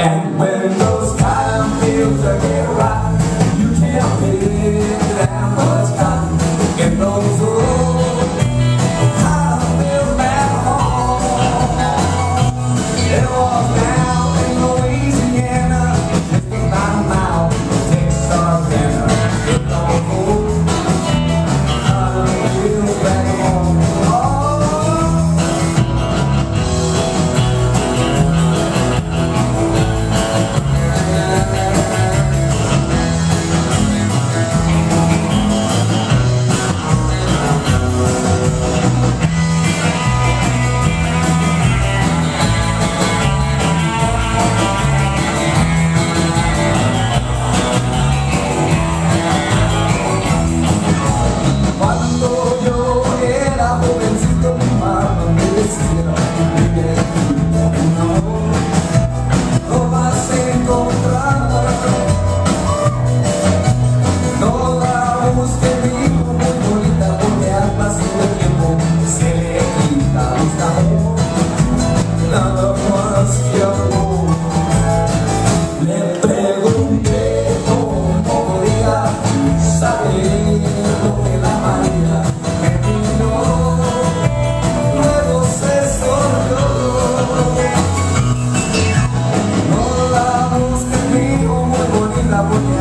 And when nada más que amor. Le pregunté cómo podía saber lo que la María me miró Luego se sonrió. No la busques, dijo muy bonita porque